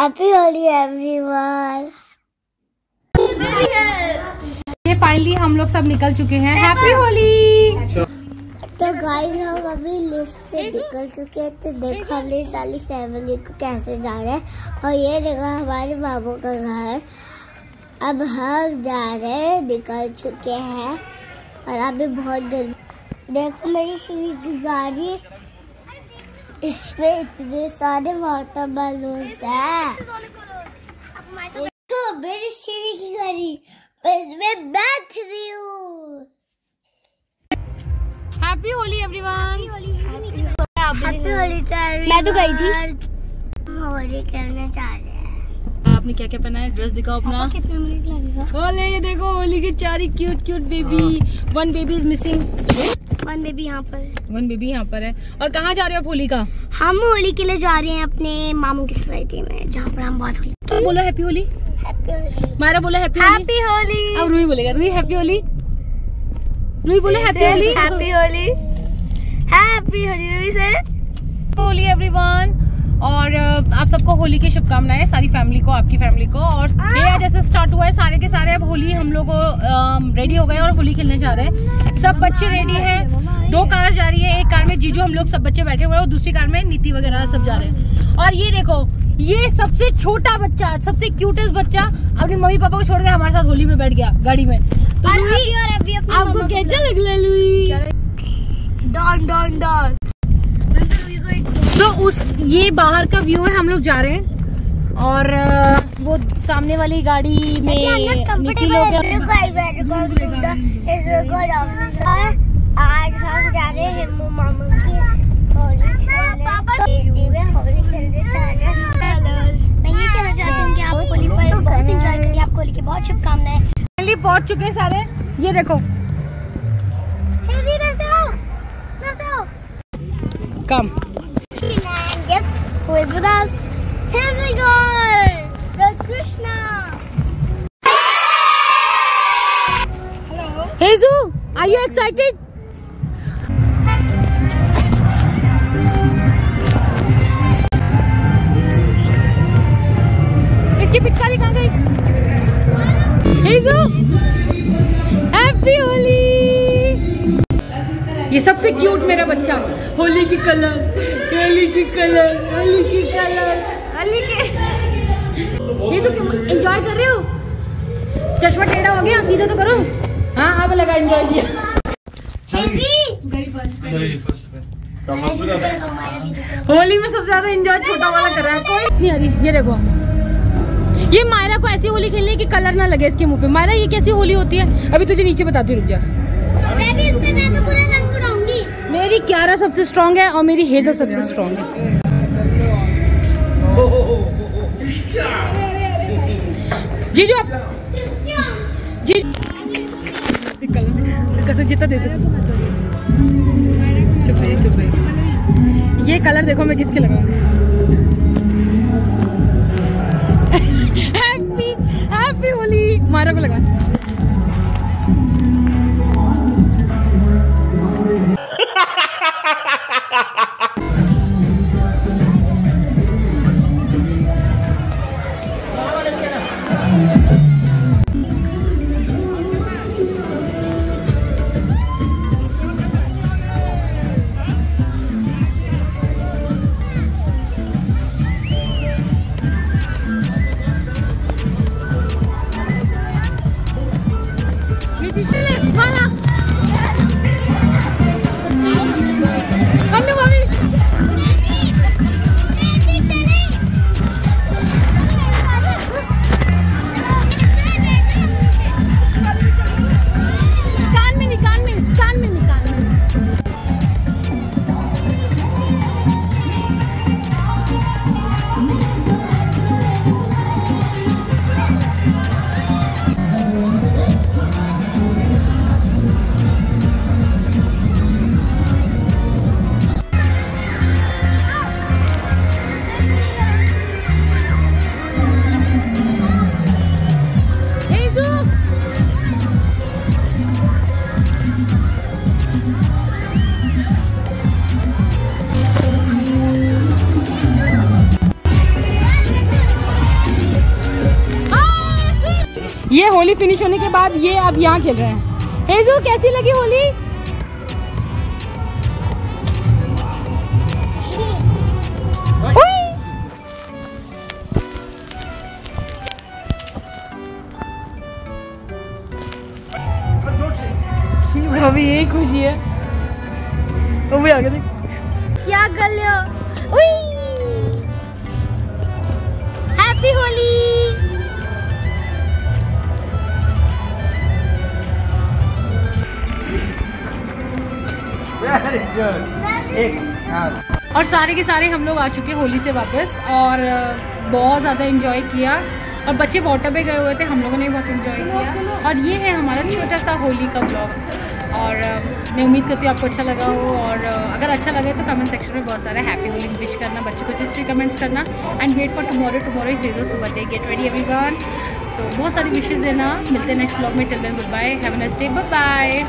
Happy Holi everyone ये finally हम लोग सब निकल चुके हैं. हैप्पी होली तो गाइस हम अभी लिस्ट से निकल चुके हैं तो देखो हमारी सारी फैमिली को कैसे जा रहे हैं। और ये देखो हमारे मामू का घर। अब हम जा रहे हैं निकल चुके हैं। और अभी बहुत गर्मी देखो मेरी सीवी की गाड़ी इसमें इतने सारे वाटर बलून्स है तो मेरी सीवी की गाड़ी मैं इसमें बैठ रही हूँ happy Holi everyone happy Holi मैं तो गई थी होली करने जा रहे हैं आपने क्या क्या पहना है ड्रेस दिखाओ अपना कितने मिनट लगेगा ओले ये देखो होली की चारी cute cute baby one baby is missing one baby यहाँ पर वन बेबी यहाँ पर है। और कहाँ जा रहे हो होली का? हम होली के लिए जा रहे हैं अपने मामू की सोसाइटी में जहाँ पर हम बहुत होली तुम बोलो हैप्पी होली। हैप्पी होली। मारा बोलो हैप्पी होली। हैप्पी होली। अब रूही बोलेगा रूही हैप्पी होली? रूही बोले happy Holi? Happy Holi. Happy Holi Roohi से। होली एवरीवन और आप सबको होली की शुभकामनाएँ सारी फैमिली को आपकी फैमिली को। और डे आज जैसे स्टार्ट हुआ है सारे के सारे अब होली हम लोग रेडी हो गए और होली खेलने जा रहे हैं। सब बच्चे रेडी हैं। दो कार जा रही है एक कार में जीजू हम लोग सब बच्चे बैठे हुए हैं और दूसरी कार में नीति वगैरह सब जा रहे हैं। और ये देखो ये सबसे छोटा बच्चा सबसे क्यूटेस्ट बच्चा अपने मम्मी पापा को छोड़ के हमारे साथ होली में बैठ गया गाड़ी में। तो और अभी और अभी आपको कैसा लग रहा है लुई डॉन डॉन डॉन। तो उस ये बाहर का व्यू है हम लोग जा रहे हैं। और वो सामने वाली गाड़ी में नीति लोग आज हम जा रहे हैं हिमू मामू की होली खेलने में होली खेलने जा रहे हैं मैं ये कहना चाहती हूँ कि आप होली पर बहुत इंजॉय करिए आपको होली है फाइनली पहुँच चुके हैं सारे। ये देखो। Come guess who is with us? The Krishna. You excited इसकी हैप्पी होली ये सबसे क्यूट मेरा बच्चा। होली की कलर होली की कलर होली की कलर। होली के ये तो एंजॉय कर रहे हो? चश्मा टेढ़ा हो गया सीधा तो करो। हाँ अब लगा एंजॉय किया। होली में सबसे ज़्यादा एंजॉय छोटा वाला कर रहा है। कोई नहीं आ रही। ये देखो। ये मायरा को ऐसी होली खेलनी है कि कलर ना लगे इसके मुँह पे। मायरा ये कैसी होली होती है? अभी तुझे नीचे बताती रुक जा। मैं भी इसमें मैं तो पूरा रंग उड़ाऊँगी। मेरी क्यारा सबसे स्ट्रांग है और मेरी हेजल सबसे स्ट्रांग है। जी कसम जितना दे सकते ये कलर देखो मैं किसके लगाऊँगी। नीतीश ने होली फिनिश होने के बाद ये अब यहाँ खेल रहे हैं। हेजू कैसी लगी होली? अभी यही खुशी है। वो भी आगे देख। क्या कर लियो हैप्पी होली! एक, और सारे के सारे हम लोग आ चुके होली से वापस और बहुत ज़्यादा एंजॉय किया। और बच्चे वाटर पे गए हुए थे, हम लोगों ने बहुत एंजॉय किया। और ये है हमारा छोटा सा होली का ब्लॉग और मैं उम्मीद करती हूँ आपको अच्छा लगा हो। और अगर अच्छा लगे तो कमेंट सेक्शन में बहुत सारा हैप्पी होली विश करना, बच्चों को अच्छे कमेंट्स करना। And wait for tomorrow tomorrow is birthday get ready every so बहुत सारी विशेज़ देना। मिलते हैं नेक्स्ट ब्लॉग में. Till then good bye have nice day bye